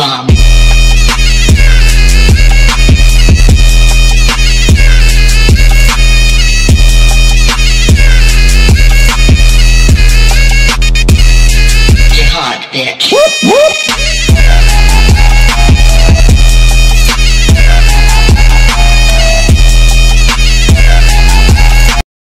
tá,